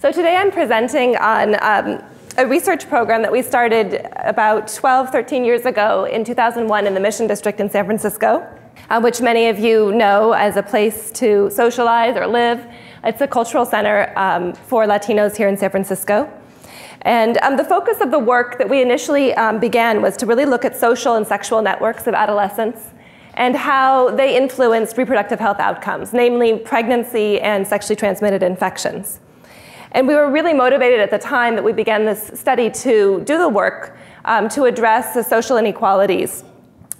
So today I'm presenting on um, a research program that we started about 12, 13 years ago in 2001 in the Mission District in San Francisco, uh, which many of you know as a place to socialize or live. It's a cultural center um, for Latinos here in San Francisco. And um, the focus of the work that we initially um, began was to really look at social and sexual networks of adolescents and how they influenced reproductive health outcomes, namely pregnancy and sexually transmitted infections. And we were really motivated at the time that we began this study to do the work um, to address the social inequalities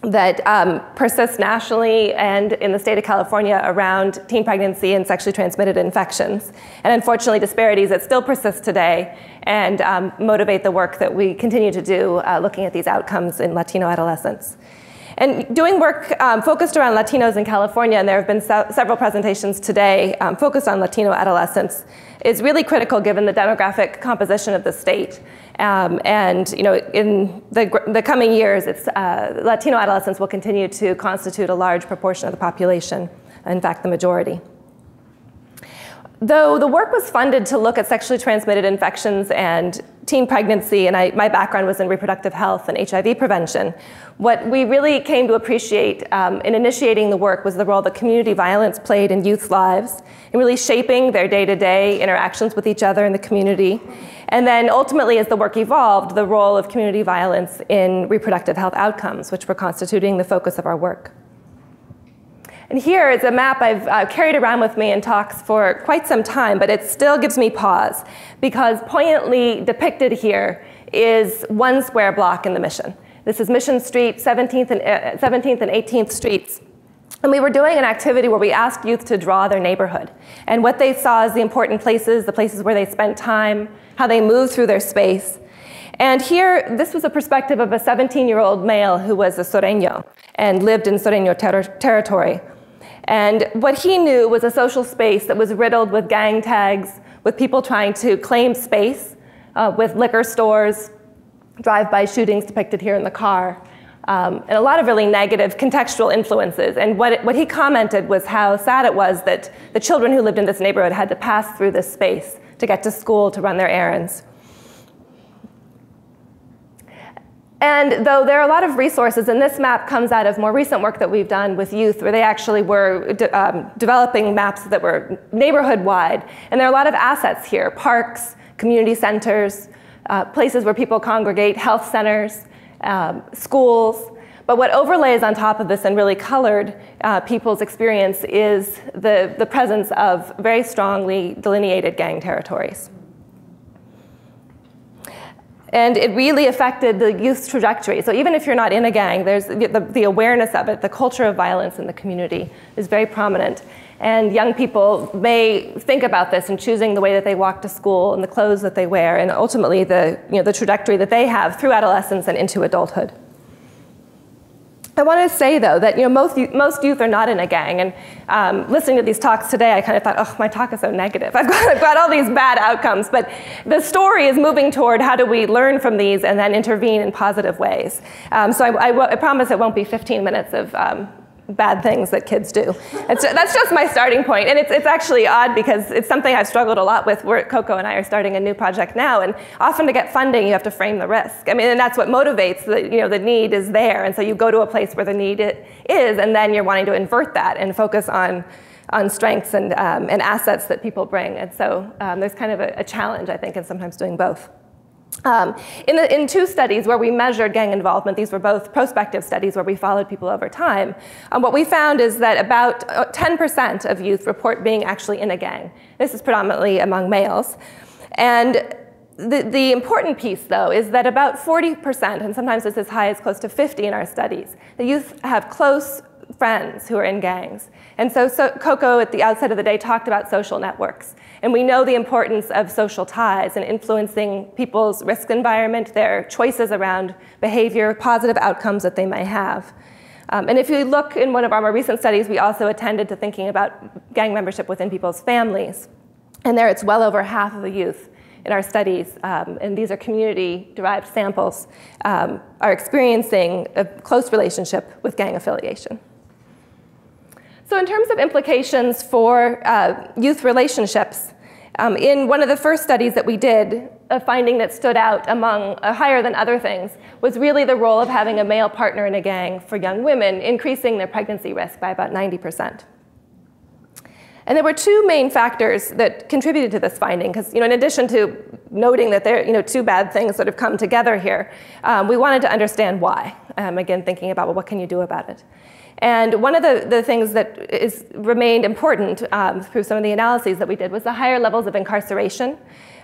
that um, persist nationally and in the state of California around teen pregnancy and sexually transmitted infections. And unfortunately, disparities that still persist today and um, motivate the work that we continue to do uh, looking at these outcomes in Latino adolescents. And doing work um, focused around Latinos in California, and there have been se several presentations today um, focused on Latino adolescents, is really critical given the demographic composition of the state. Um, and you know, in the, the coming years, uh, Latino adolescents will continue to constitute a large proportion of the population, in fact, the majority. Though the work was funded to look at sexually transmitted infections and teen pregnancy, and I, my background was in reproductive health and HIV prevention, what we really came to appreciate um, in initiating the work was the role that community violence played in youth lives, in really shaping their day to day interactions with each other in the community. And then ultimately, as the work evolved, the role of community violence in reproductive health outcomes, which were constituting the focus of our work. And here is a map I've uh, carried around with me in talks for quite some time, but it still gives me pause because poignantly depicted here is one square block in the mission. This is Mission Street, 17th and, uh, 17th and 18th Streets. And we were doing an activity where we asked youth to draw their neighborhood. And what they saw is the important places, the places where they spent time, how they moved through their space. And here, this was a perspective of a 17 year old male who was a Sureño and lived in Sureño ter territory. And what he knew was a social space that was riddled with gang tags, with people trying to claim space, uh, with liquor stores, drive-by shootings depicted here in the car, um, and a lot of really negative contextual influences. And what, it, what he commented was how sad it was that the children who lived in this neighborhood had to pass through this space to get to school, to run their errands. And though there are a lot of resources, and this map comes out of more recent work that we've done with youth, where they actually were de um, developing maps that were neighborhood wide. And there are a lot of assets here parks, community centers, uh, places where people congregate, health centers, um, schools. But what overlays on top of this and really colored uh, people's experience is the, the presence of very strongly delineated gang territories. And it really affected the youth's trajectory. So even if you're not in a gang, there's the, the, awareness of it, the culture of violence in the community is very prominent. And young people may think about this in choosing the way that they walk to school and the clothes that they wear, and ultimately the, you know, the trajectory that they have through adolescence and into adulthood. I want to say, though, that you know, most, most youth are not in a gang. And um, listening to these talks today, I kind of thought, oh, my talk is so negative. I've got, I've got all these bad outcomes. But the story is moving toward how do we learn from these and then intervene in positive ways. Um, so I, I, I, promise it won't be 15 minutes of um, bad things that kids do. It's, that's just my starting point. And it's, it's actually odd because it's something I've struggled a lot with. We're, Coco and I are starting a new project now, and often to get funding, you have to frame the risk. I mean, and that's what motivates, the, you know, the need is there. And so you go to a place where the need is, and then you're wanting to invert that and focus on, on strengths and, um, and assets that people bring. And so um, there's kind of a, a challenge, I think, in sometimes doing both. Um, in, the, in, two studies where we measured gang involvement, these were both prospective studies where we followed people over time, um, what we found is that about 10% uh, of youth report being actually in a gang. This is predominantly among males. And the, the important piece, though, is that about 40%, and sometimes it's as high as close to 50 in our studies, the youth have close friends who are in gangs. And so, so Coco at the outset of the day talked about social networks. And we know the importance of social ties and influencing people's risk environment, their choices around behavior, positive outcomes that they may have. Um, and if you look in one of our more recent studies, we also attended to thinking about gang membership within people's families. And there it's well over half of the youth in our studies, um, and these are community-derived samples, um, are experiencing a close relationship with gang affiliation. So in terms of implications for uh, youth relationships, Um, in one of the first studies that we did, a finding that stood out among uh, higher than other things was really the role of having a male partner in a gang for young women, increasing their pregnancy risk by about 90%. And there were two main factors that contributed to this finding, because you know, in addition to noting that there, you know, two bad things sort of come together here, um, we wanted to understand why. Um, again, thinking about well, what can you do about it? And one of the, the things that is, remained important um, through some of the analyses that we did was the higher levels of incarceration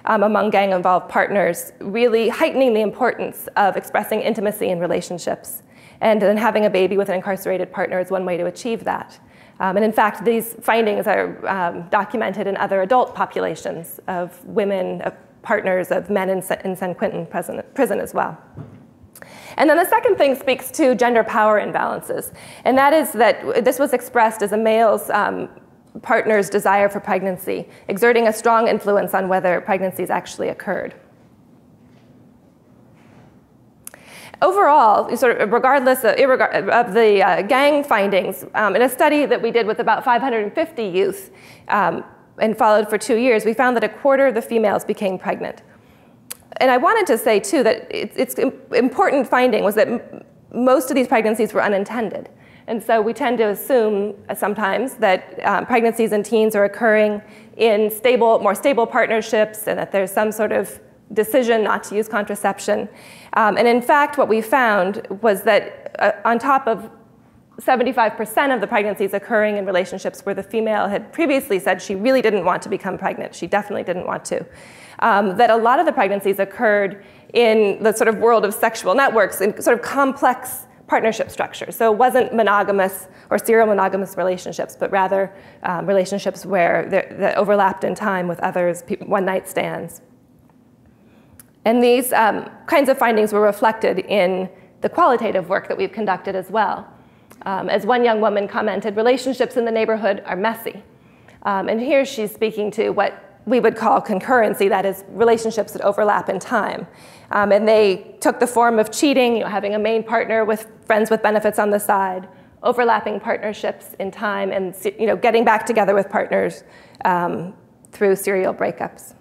um, among gang involved partners, really heightening the importance of expressing intimacy in relationships. And then having a baby with an incarcerated partner is one way to achieve that. Um, and in fact, these findings are um, documented in other adult populations of women, of partners of men in, San Quentin prison as well. And then the second thing speaks to gender power imbalances. And that is that this was expressed as a male's um, partner's desire for pregnancy, exerting a strong influence on whether pregnancies actually occurred. Overall, sort of regardless of, of the uh, gang findings, um, in a study that we did with about 550 youth um, and followed for two years, we found that a quarter of the females became pregnant and I wanted to say too that it's, important finding was that most of these pregnancies were unintended. And so we tend to assume sometimes that um, pregnancies in teens are occurring in stable, more stable partnerships and that there's some sort of decision not to use contraception. Um, and in fact, what we found was that uh, on top of 75% of the pregnancies occurring in relationships where the female had previously said she really didn't want to become pregnant, she definitely didn't want to um, that a lot of the pregnancies occurred in the sort of world of sexual networks in sort of complex partnership structures. So it wasn't monogamous or serial monogamous relationships, but rather um, relationships where that overlapped in time with others, one night stands. And these um, kinds of findings were reflected in the qualitative work that we've conducted as well. Um, as one young woman commented, relationships in the neighborhood are messy. Um, and here she's speaking to what we would call concurrency, that is, relationships that overlap in time. Um, and they took the form of cheating, you know, having a main partner with friends with benefits on the side, overlapping partnerships in time, and you know, getting back together with partners um, through serial breakups.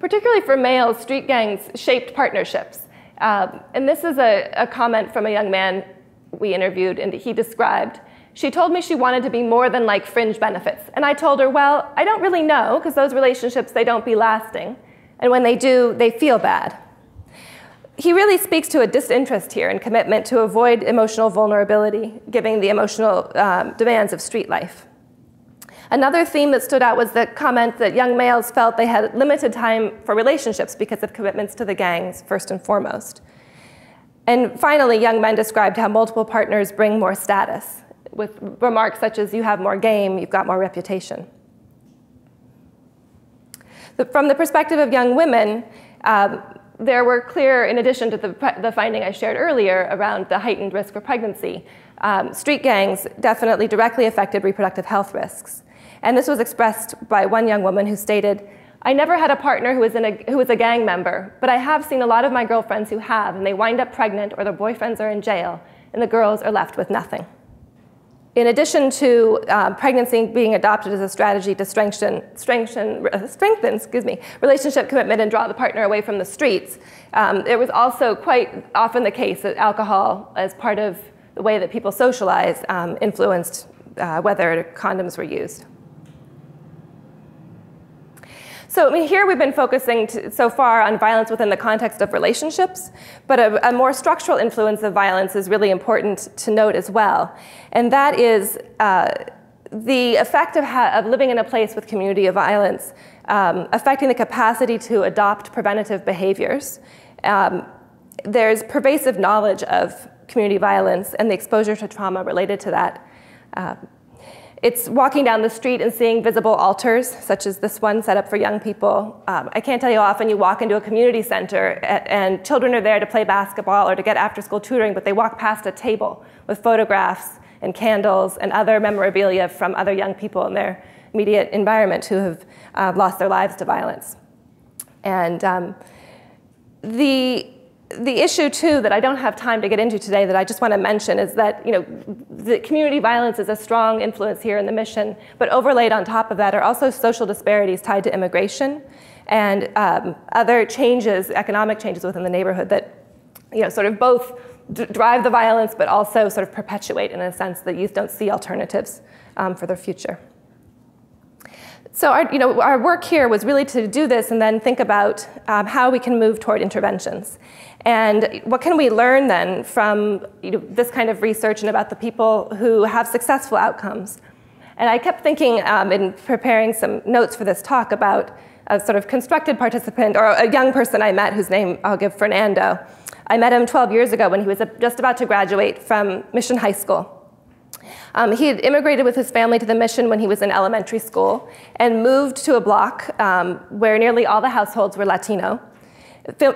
Particularly for males, street gangs shaped partnerships. Um, and this is a, a comment from a young man we interviewed, and he described she told me she wanted to be more than like fringe benefits. And I told her, well, I don't really know, because those relationships, they don't be lasting. And when they do, they feel bad. He really speaks to a disinterest here and commitment to avoid emotional vulnerability, giving the emotional um, demands of street life. Another theme that stood out was the comment that young males felt they had limited time for relationships because of commitments to the gangs, first and foremost. And finally, young men described how multiple partners bring more status with remarks such as, you have more game, you've got more reputation. from the perspective of young women, um, there were clear, in addition to the, the, finding I shared earlier around the heightened risk for pregnancy, um, street gangs definitely directly affected reproductive health risks. And this was expressed by one young woman who stated, I never had a partner who was, in a, who was a gang member, but I have seen a lot of my girlfriends who have, and they wind up pregnant or their boyfriends are in jail, and the girls are left with nothing. In addition to uh, pregnancy being adopted as a strategy to strengthen, strengthen, strengthen excuse me, relationship commitment and draw the partner away from the streets, um, it was also quite often the case that alcohol, as part of the way that people socialize, um, influenced uh, whether condoms were used. So I mean, here we've been focusing to, so far on violence within the context of relationships, but a, a, more structural influence of violence is really important to note as well. And that is uh, the effect of, of, living in a place with community of violence um, affecting the capacity to adopt preventative behaviors. Um, there's pervasive knowledge of community violence and the exposure to trauma related to that. Uh, it's walking down the street and seeing visible altars, such as this one set up for young people. Um, I can't tell you how often you walk into a community center and children are there to play basketball or to get after school tutoring, but they walk past a table with photographs and candles and other memorabilia from other young people in their immediate environment who have uh, lost their lives to violence. And um, the the issue too that I don't have time to get into today that I just want to mention is that you know the community violence is a strong influence here in the mission, but overlaid on top of that are also social disparities tied to immigration and um, other changes, economic changes within the neighborhood that you know sort of both drive the violence but also sort of perpetuate in a sense that youth don't see alternatives um, for their future. So our, you know, our work here was really to do this and then think about um, how we can move toward interventions. And what can we learn then from you know, this kind of research and about the people who have successful outcomes? And I kept thinking um, in preparing some notes for this talk about a sort of constructed participant or a young person I met whose name I'll give Fernando. I met him 12 years ago when he was just about to graduate from Mission High School. Um, he had immigrated with his family to the mission when he was in elementary school and moved to a block um, where nearly all the households were Latino,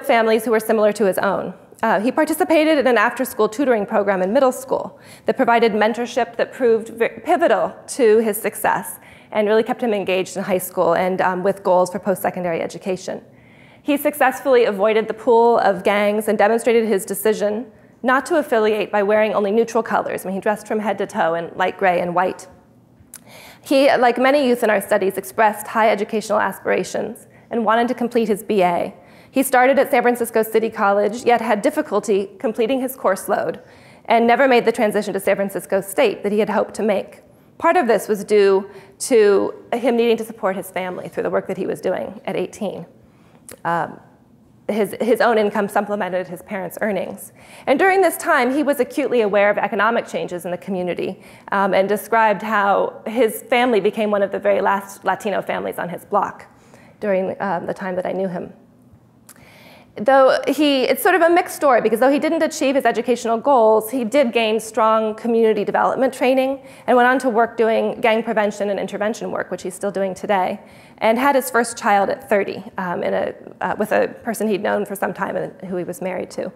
families who were similar to his own. Uh, he participated in an after school tutoring program in middle school that provided mentorship that proved pivotal to his success and really kept him engaged in high school and um, with goals for post secondary education. He successfully avoided the pool of gangs and demonstrated his decision not to affiliate by wearing only neutral colors. I mean, he dressed from head to toe in light gray and white. He, like many youth in our studies, expressed high educational aspirations and wanted to complete his BA. He started at San Francisco City College, yet had difficulty completing his course load and never made the transition to San Francisco State that he had hoped to make. Part of this was due to him needing to support his family through the work that he was doing at 18. Um, his, his own income supplemented his parents' earnings. And during this time, he was acutely aware of economic changes in the community um, and described how his family became one of the very last Latino families on his block during um, the time that I knew him though he, it's sort of a mixed story because though he didn't achieve his educational goals, he did gain strong community development training and went on to work doing gang prevention and intervention work, which he's still doing today, and had his first child at 30 um, a, uh, with a person he'd known for some time and who he was married to.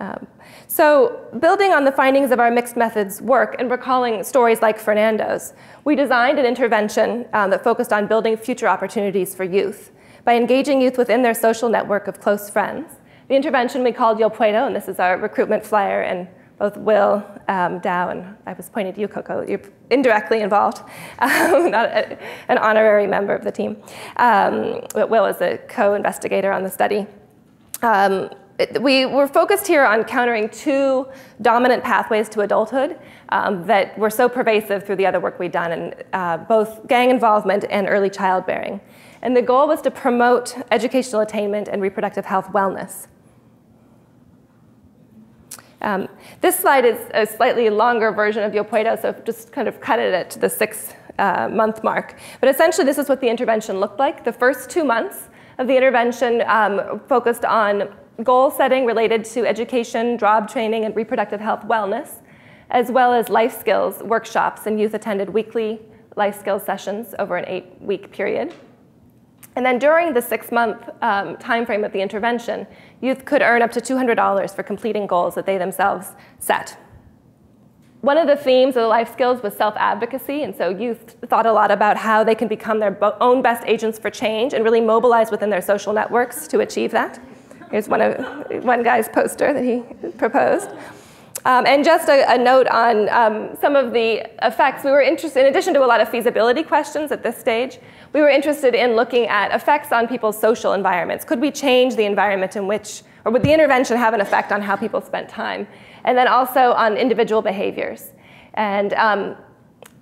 Um, so, building on the findings of our mixed methods work and recalling stories like Fernando's, we designed an intervention um, that focused on building future opportunities for youth by engaging youth within their social network of close friends. The intervention we called Yo Puedo, and this is our recruitment flyer, and both Will um, Dow and I was pointing to you, Coco, you're indirectly involved, um, not a, an honorary member of the team. Um, but Will is a co-investigator on the study. Um, we were focused here on countering two dominant pathways to adulthood um, that were so pervasive through the other work we'd done in uh, both gang involvement and early childbearing. And the goal was to promote educational attainment and reproductive health wellness. Um, this slide is a slightly longer version of Yo Puedo, so just kind of cut it at the six uh, month mark. But essentially, this is what the intervention looked like. The first two months of the intervention um, focused on goal setting related to education, job training, and reproductive health wellness, as well as life skills workshops, and youth attended weekly life skills sessions over an eight week period. And then during the six month um, time frame of the intervention, youth could earn up to $200 for completing goals that they themselves set. One of the themes of the life skills was self advocacy, and so youth thought a lot about how they can become their own best agents for change and really mobilize within their social networks to achieve that. Here's one, of, one guy's poster that he proposed. Um, and just a, a note on um, some of the effects. We were interested, in addition to a lot of feasibility questions at this stage, we were interested in looking at effects on people's social environments. Could we change the environment in which, or would the intervention have an effect on how people spent time? And then also on individual behaviors. And um,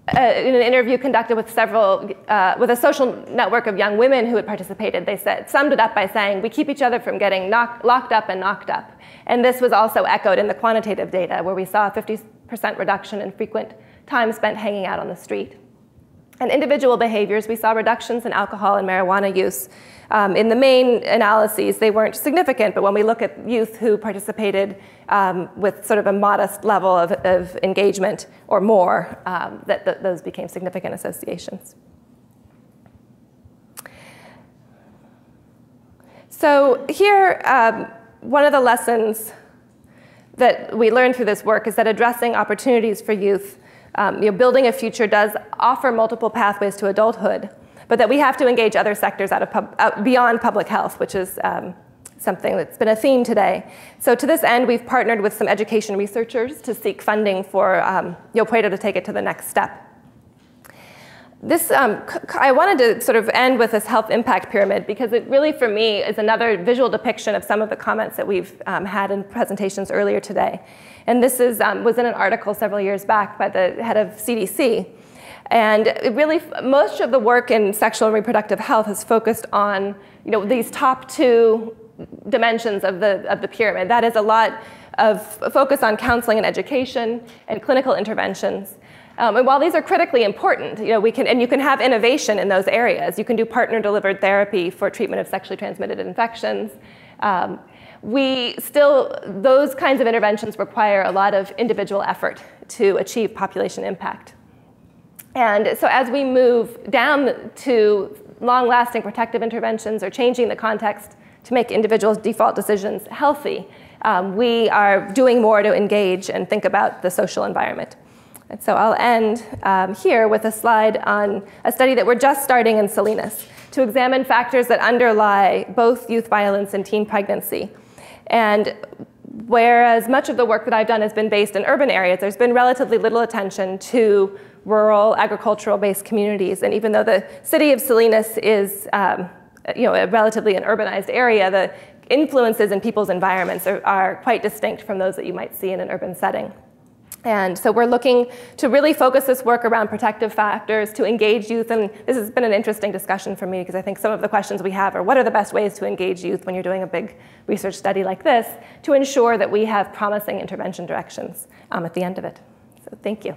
uh, in an interview conducted with several, uh, with a social network of young women who had participated, they said, summed it up by saying, we keep each other from getting knock, locked up and knocked up. And this was also echoed in the quantitative data, where we saw a 50% reduction in frequent time spent hanging out on the street. And individual behaviors, we saw reductions in alcohol and marijuana use. Um, in the main analyses, they weren't significant, but when we look at youth who participated um, with sort of a modest level of, of engagement or more, um, that, those became significant associations. So here, um, one of the lessons that we learned through this work is that addressing opportunities for youth um, you know, building a future does offer multiple pathways to adulthood, but that we have to engage other sectors out of pub, out beyond public health, which is um, something that's been a theme today. So to this end, we've partnered with some education researchers to seek funding for um, Yo Puedo to take it to the next step. This, um, I wanted to sort of end with this health impact pyramid because it really, for me, is another visual depiction of some of the comments that we've um, had in presentations earlier today. And this is, um, was in an article several years back by the head of CDC. And really, most of the work in sexual and reproductive health has focused on you know, these top two dimensions of the, of the pyramid. That is a lot of focus on counseling and education and clinical interventions. Um, and while these are critically important, you know, we can, and you can have innovation in those areas. You can do partner-delivered therapy for treatment of sexually transmitted infections. Um, we still, those kinds of interventions require a lot of individual effort to achieve population impact. And so as we move down to long-lasting protective interventions or changing the context to make individuals' default decisions healthy, um, we are doing more to engage and think about the social environment. And so I'll end um, here with a slide on a study that we're just starting in Salinas to examine factors that underlie both youth violence and teen pregnancy. And whereas much of the work that I've done has been based in urban areas, there's been relatively little attention to rural agricultural-based communities. And even though the city of Salinas is um, you know, a relatively an urbanized area, the influences in people's environments are, are quite distinct from those that you might see in an urban setting. And so we're looking to really focus this work around protective factors to engage youth. And this has been an interesting discussion for me because I think some of the questions we have are what are the best ways to engage youth when you're doing a big research study like this to ensure that we have promising intervention directions um, at the end of it. So thank you.